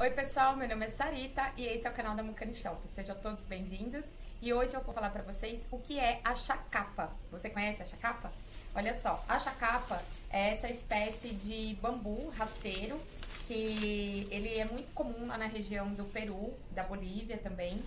Oi pessoal, meu nome é Sarita e esse é o canal da Mucani Shop. Sejam todos bem-vindos e hoje eu vou falar para vocês o que é a chacapa. Você conhece a chacapa? Olha só, a chacapa é essa espécie de bambu rasteiro que ele é muito comum lá na região do Peru, da Bolívia também.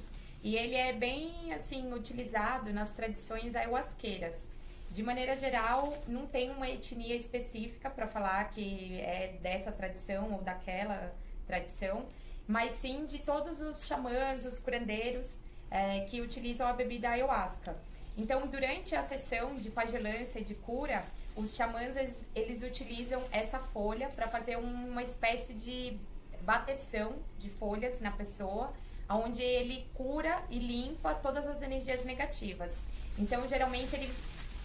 E ele é bem assim utilizado nas tradições ayahuasqueiras. De maneira geral, não tem uma etnia específica para falar que é dessa tradição ou daquela tradição, mas sim de todos os xamãs, os curandeiros é, que utilizam a bebida ayahuasca. Então, durante a sessão de pagelância e de cura, os xamãs eles, eles utilizam essa folha para fazer uma espécie de bateção de folhas na pessoa, onde ele cura e limpa todas as energias negativas. Então, geralmente ele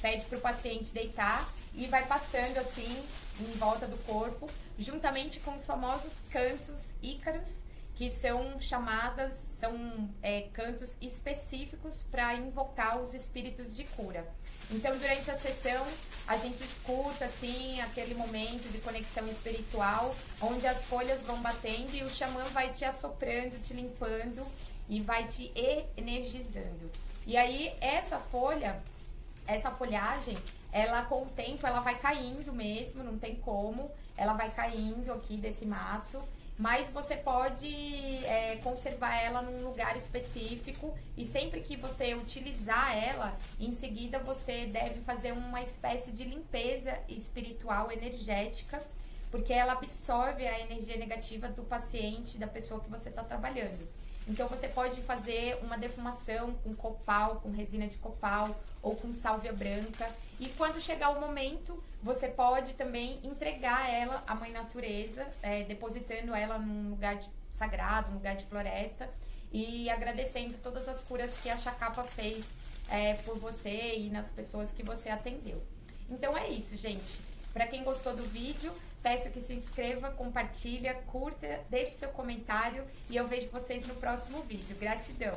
pede para o paciente deitar e vai passando assim em volta do corpo, juntamente com os famosos cantos ícaros, que são chamadas, são é, cantos específicos para invocar os espíritos de cura. Então, durante a sessão, a gente escuta assim aquele momento de conexão espiritual, onde as folhas vão batendo e o xamã vai te assoprando, te limpando e vai te energizando. E aí, essa folha, essa folhagem, ela com o tempo ela vai caindo mesmo, não tem como, ela vai caindo aqui desse maço. Mas você pode é, conservar ela num lugar específico. E sempre que você utilizar ela, em seguida você deve fazer uma espécie de limpeza espiritual energética, porque ela absorve a energia negativa do paciente, da pessoa que você está trabalhando. Então você pode fazer uma defumação com copal, com resina de copal ou com sálvia branca. E quando chegar o momento, você pode também entregar ela à mãe natureza, é, depositando ela num lugar de, sagrado, num lugar de floresta e agradecendo todas as curas que a Chacapa fez é, por você e nas pessoas que você atendeu. Então é isso, gente. Para quem gostou do vídeo, peço que se inscreva, compartilha, curta, deixe seu comentário e eu vejo vocês no próximo vídeo. Gratidão!